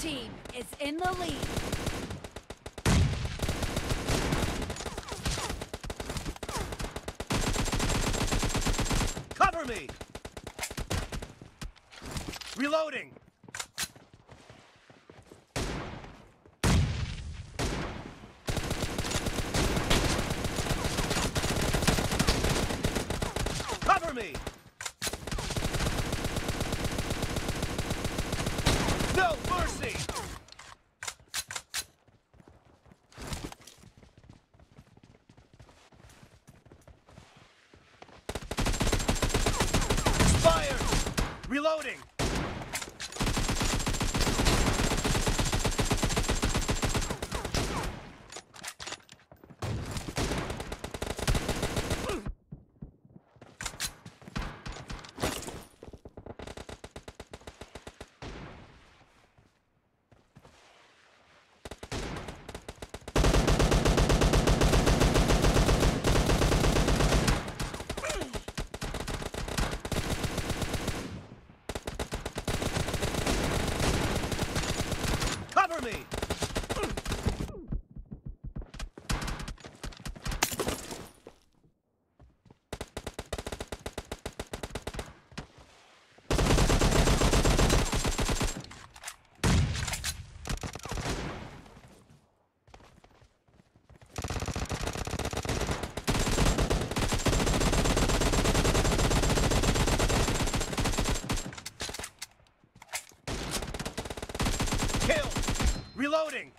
Team is in the lead. Cover me! Reloading! Cover me! No mercy! Expired! Reloading! Cover me! Kill! Reloading!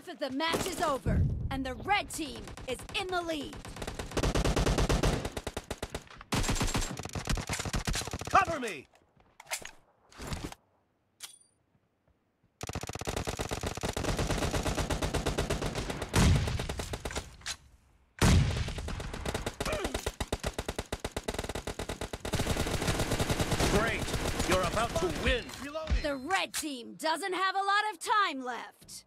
Half of the match is over. And the red team is in the lead. Cover me! Great! You're about to win! Reloading! The red team doesn't have a lot of time left.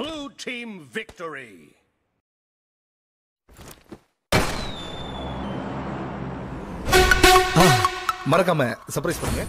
Blue team victory! மறக்காம surprise பண்ணுங்க